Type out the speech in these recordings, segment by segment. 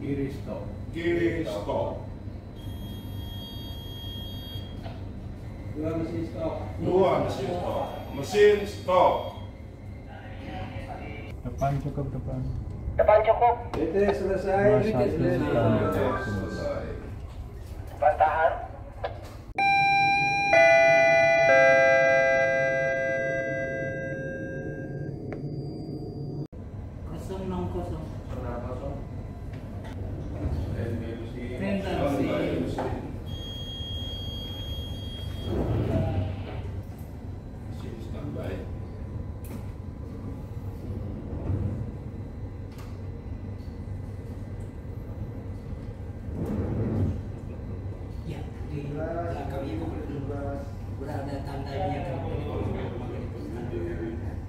Kiri stop. Kiri stop. Dua mesin stop. Dua mesin stop. Mesin stop. Depan cukup depan. Depan cukup. DT selesai. Satu, selesai. Oke, selesai. Depan tahan.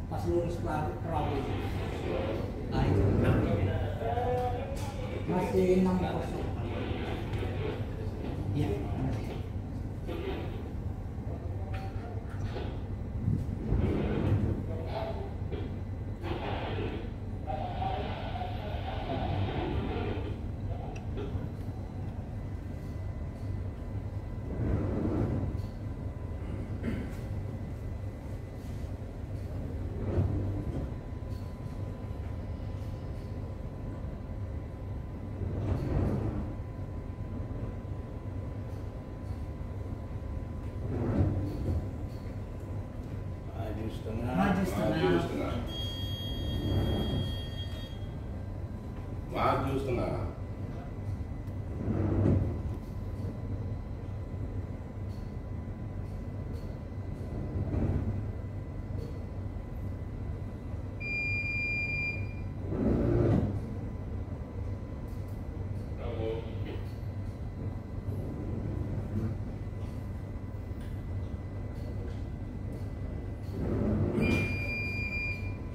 Pas lurus perahu nah itu. Masih enam kosong ya Maju setengah. maju setengah Maju setengah. Maju setengah.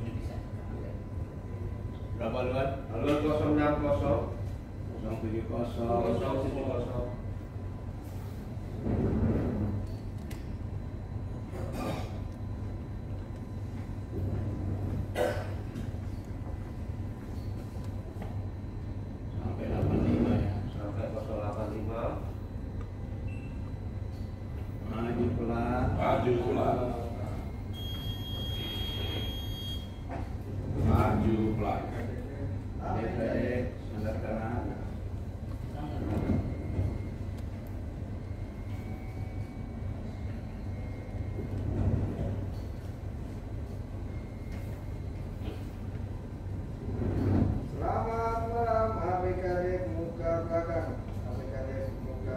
ini bisa Luar? Haluan 060 070. 070. Sampai 85 ya. Sampai 085. Maju pelan. Maju pelan. Maju pelan. DT standar kanan. Selamat malam APKD muka belakang APKD muka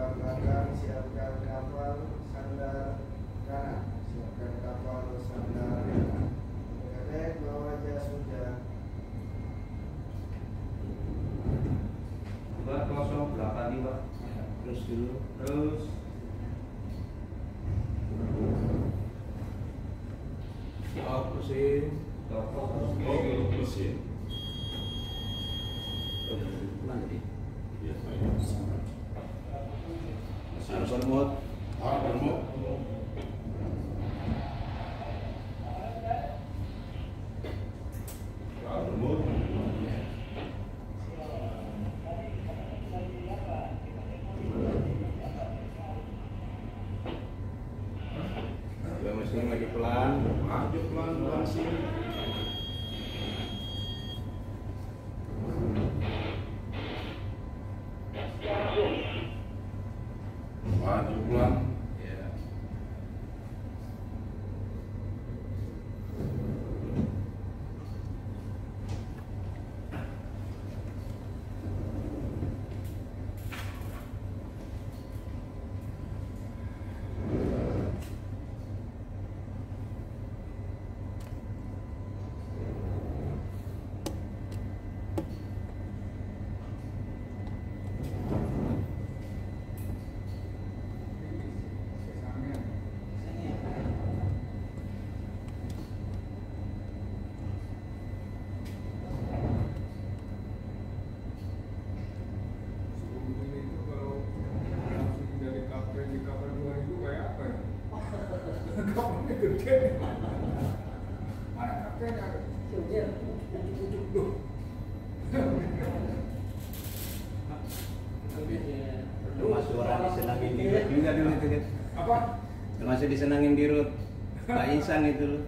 siapkan kapal sandar kanan Siapkan kapal sandar kanan APKD bawa jas hujan 2085. Ya, terus dulu. Terus mana termasuk orang disenangin di rut. Juga dulu itu apa Masih disenangin di rut. Pak Insan itu.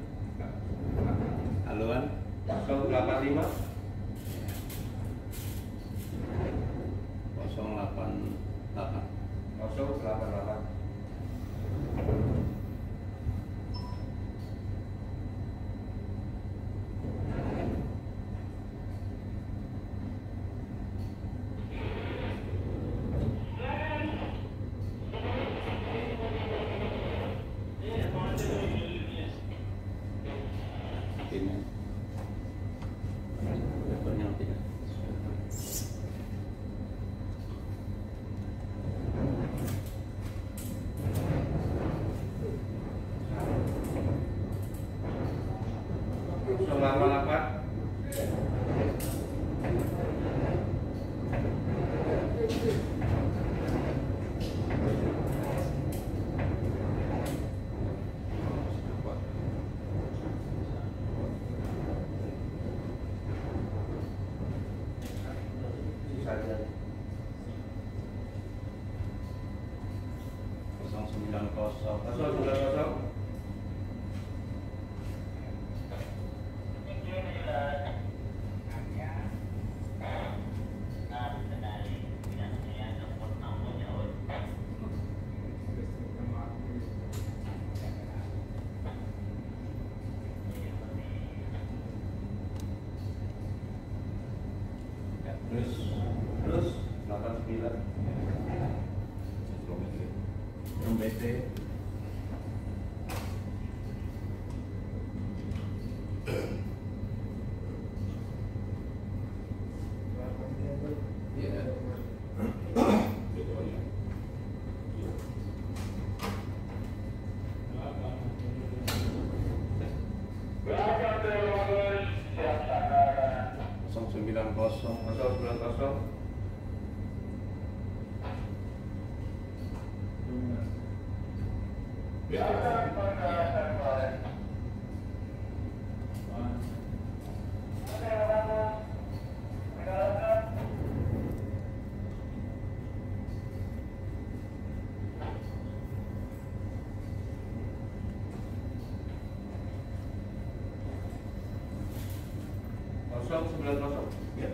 090 Ya.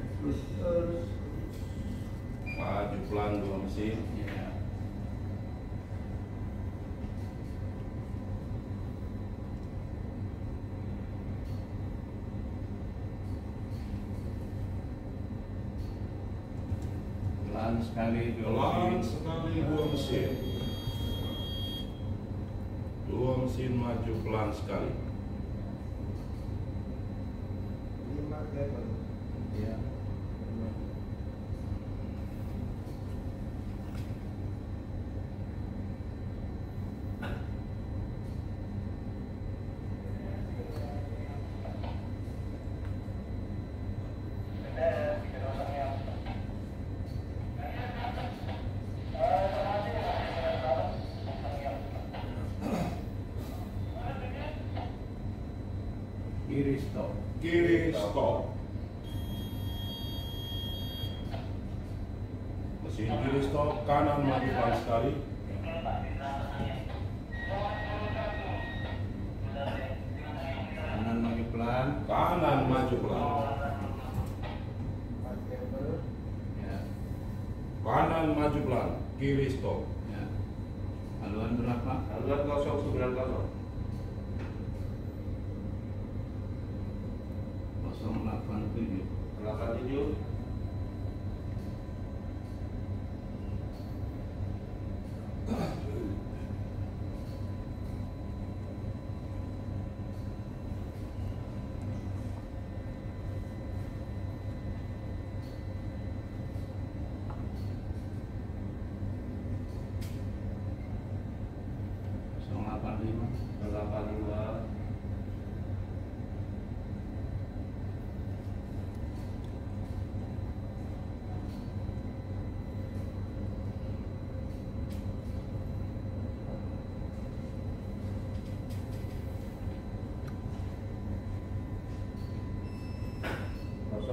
Maju pelan dua mesin. Iya. Pelan sekali dua Pelan mesin. sekali dua mesin. Dua mesin maju pelan sekali. lima level Iya. Kiri stop. Stop. Kanan maju pelan sekali. Kanan maju pelan. Kanan maju pelan. Ya. Kanan maju pelan. Kiri stop. Ya. Haluan berapa? Haluan 090 087. 87 085.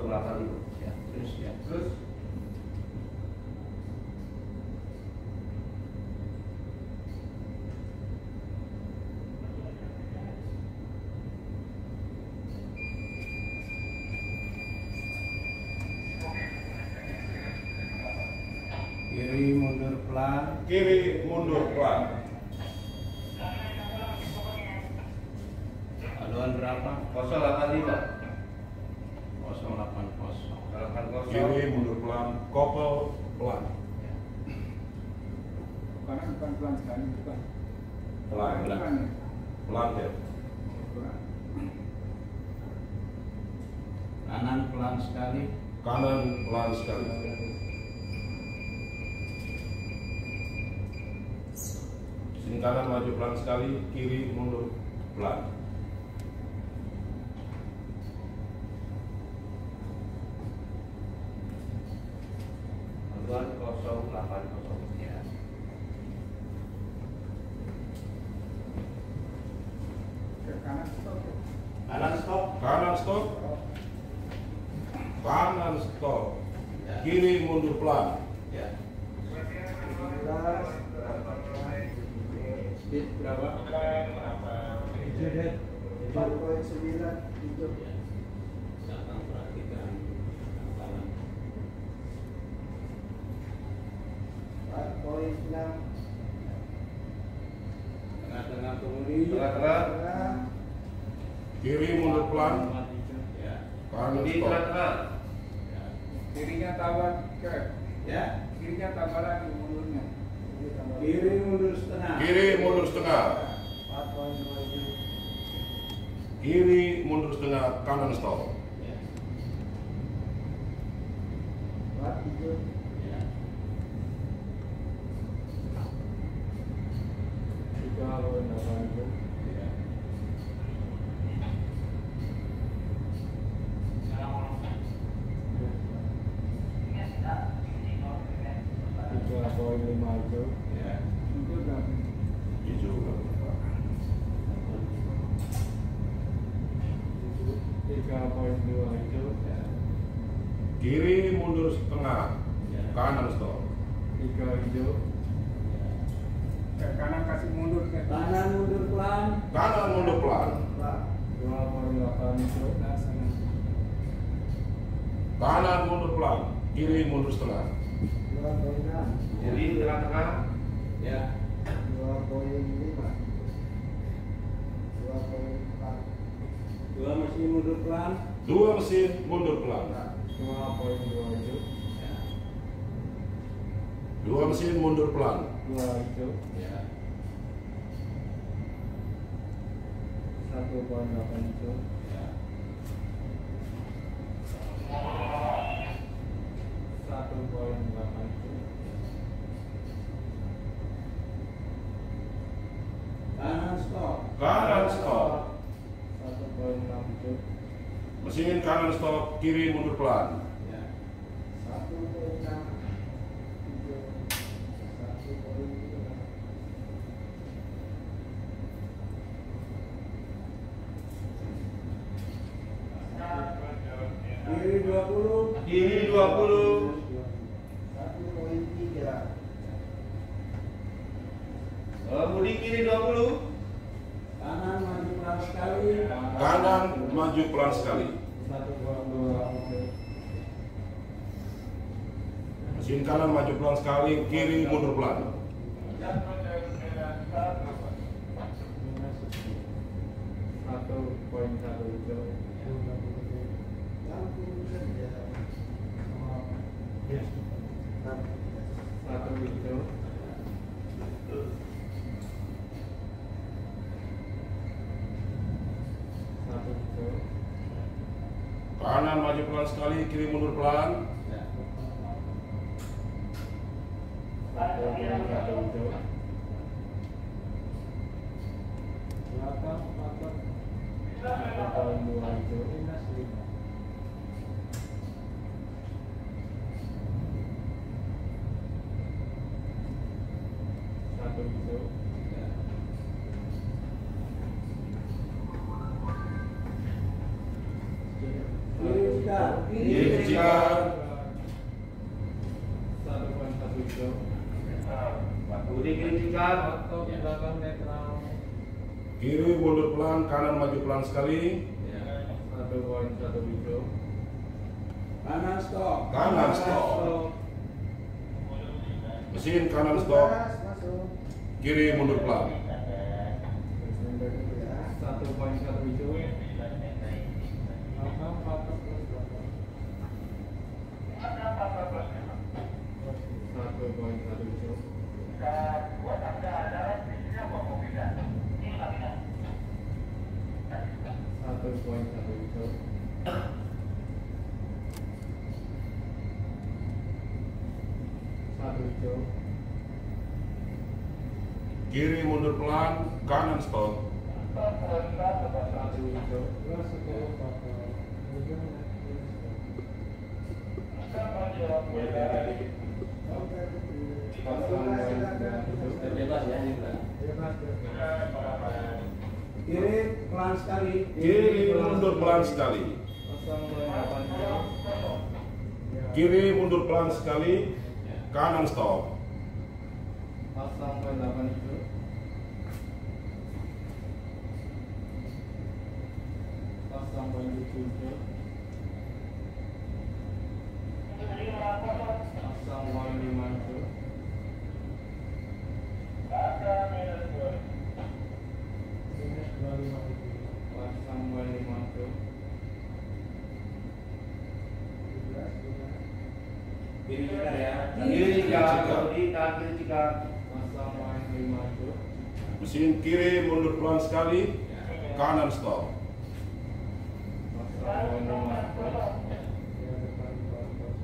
berulang itu, ya terus ya. Terus? Kiri mundur pelan. Kiri mundur pelan. Kanan pelan sekali. Sini kanan maju pelan sekali, kiri mundur pelan. Haluan 080 Ya. Ke kanan stop. ya. Kanan stop. Kanan stop. Kanan stop. Ya. Kiri mundur pelan. Ya. 17, Speed berapa? Tujuh deh. 4.9, tujuh. Ya. Belakang perhatikan. Kanan. 4.6, Tengah-tengah kemudi. Tengah-tengah tengah, Kiri mundur pelan. Ya. Stop. tengah-tengah Ya. Kirinya tambah ke. Ya. Kirinya tambah lagi mundurnya. kiri mundur setengah. Kiri mundur setengah. 4.27, Kiri mundur setengah. Kanan stop. Ya. 47, Ya. tiga lawan delapan itu, Ya. Tiga poin lima itu, Ya. Itu dan Hijau. tiga poin dua itu, Ya. Kiri mundur setengah. Ya. Kanan stop. tiga hijau, ke kanan kasih mundur ke Kanan mundur pelan. Kanan mundur pelan. dua poin delapan itu, sana. Kanan mundur pelan. Kiri mundur setengah. dua poin enam, Jadi tengah-tengah Ya. dua poin lima, dua poin empat, Dua mesin mundur pelan. Dua mesin mundur pelan. dua poin dua itu, Ya. Dua mesin mundur pelan. dua itu, Ya. satu poin delapan itu, Ya. satu poin delapan itu, Kanan stop. Kanan stop. satu poin enam itu, Mesin kanan stop. Kiri mundur pelan. Ya. Kiri 20. Kiri 20 satu poin tiga, Kemudi kiri 20 Kanan maju pelan sekali. Kanan maju pelan sekali. Mesin kanan maju pelan sekali. Kiri mundur pelan. minus satu poin satu itu, satu itu, satu itu, Kanan maju pelan sekali. Kiri mundur pelan. Ya. satu poin satu itu, belakang belakang satu poin dua itu, minus lima. satu itu, Ya. Kiri Cikar. Kiri Cikar. satu poin satu itu, Kemudi kiri cikar atau belakang netral, Kiri mundur pelan. Kanan maju pelan sekali. Satu poin satu itu, Kanan stop. Kanan stop. Mesin kanan stop, kiri mundur pelan. Satu poin satu belakang. Satu poin satu hijau. Satu hijau. Kiri mundur pelan, kanan stop. Satu hijau. Ya ini bebas. Kiri pelan sekali. Kiri mundur pelan sekali. Kiri mundur pelan sekali, kanan stop. Pasang poin delapan hijau. Pasang poin tujuh hijau. Pasang poin lima hijau. Minus dua lima tujuh. Pasang poin lima hijau. Tujuh belas, lima. Kiri juga ya. Kiri tiga, Budi tahan kiri tiga. Pasang poin lima hijau. Mesin kiri mundur pelan sekali, kanan stop. Pasang poin lima hijau. Ya, depan bawah, bawah.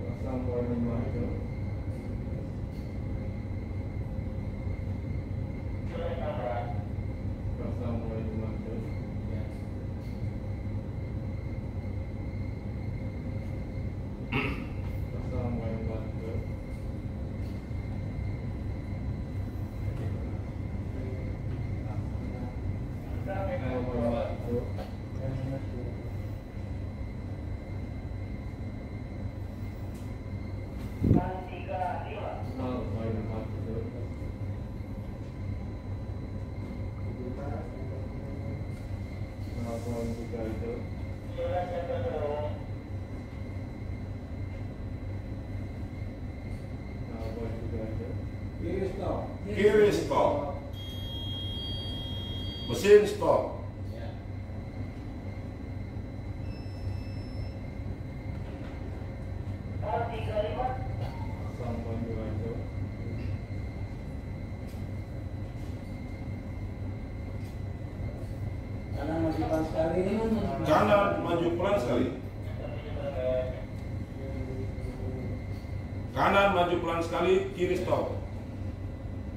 Pasang poin lima hijau. Pasang poin lima hijau. Pasang poin empat hijau. Pasang poin empat hijau. Ya, minus dua. Nol poin empat hijau. Tujuh belas, tiga puluh. Nol poin tiga hijau. Nol poin tiga hijau. Kiri stop. Kiri stop. Mesin stop. Sekali. Kanan maju pelan sekali. Kanan maju pelan sekali, kiri stop.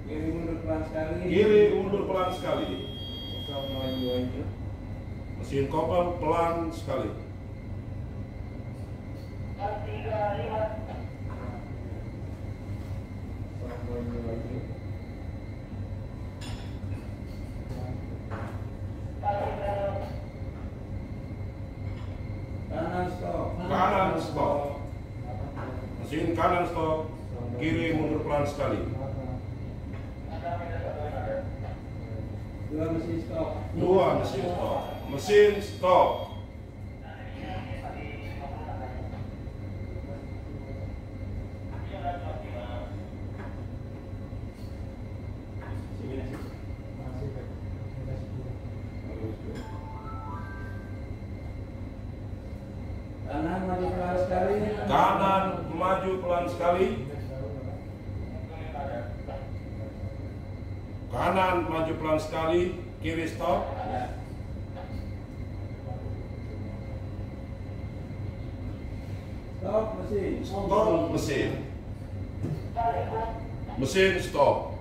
Kiri mundur pelan sekali. Kiri mundur pelan sekali. Hijau. Mesin kopel pelan sekali. Kanan stop. Kanan stop. Mesin kanan stop. Kiri mundur pelan sekali. Dua mesin stop. Dua mesin stop. Mesin stop. Kanan maju pelan sekali. Kanan maju pelan sekali. Kanan maju pelan sekali. Kiri stop. Stop mesin. Stop mesin. Mesin stop.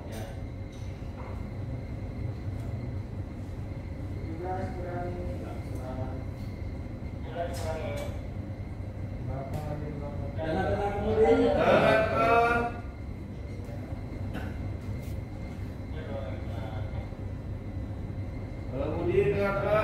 यात्रा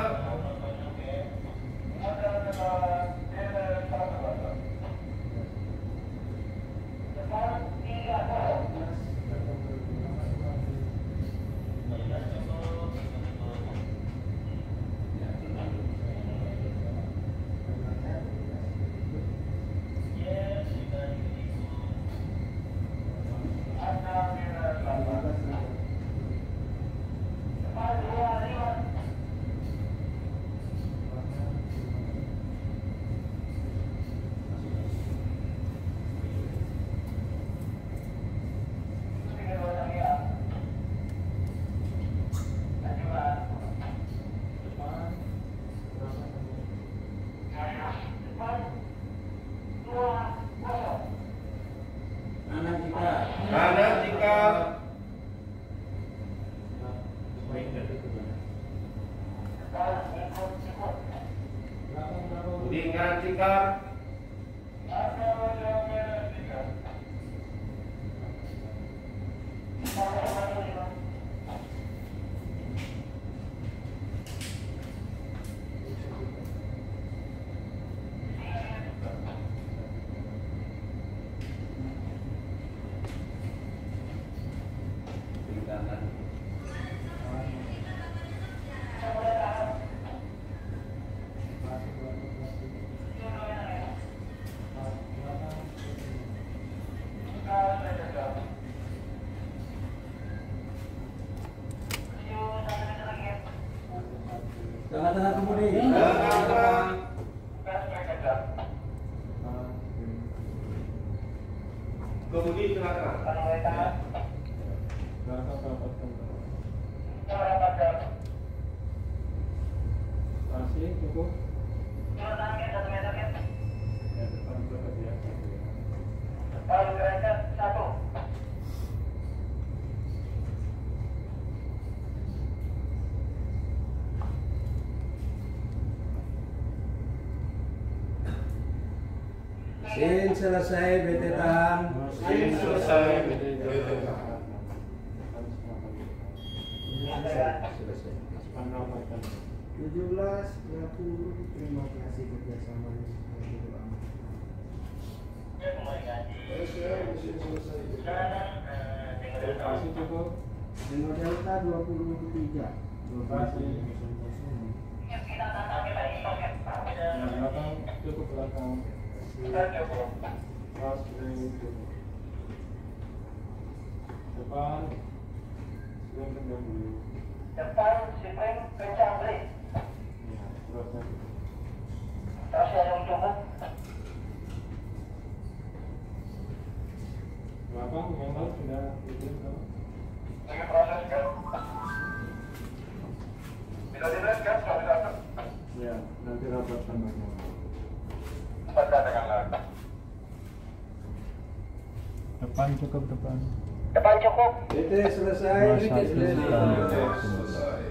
Sin selesai BT tahan. Sin selesai. BT tahan. Depan rapatkan. 17, 20, terima kasih kerjasamanya. Dengan delta 23. Kasih. Ya belakang cukup belakang. Depan. Ring kencang dulu. Depan spring kencang beli. Ya. Terus yang. Belakang sudah Depan cukup depan. Depan cukup. BT selesai. Satu, Selesai.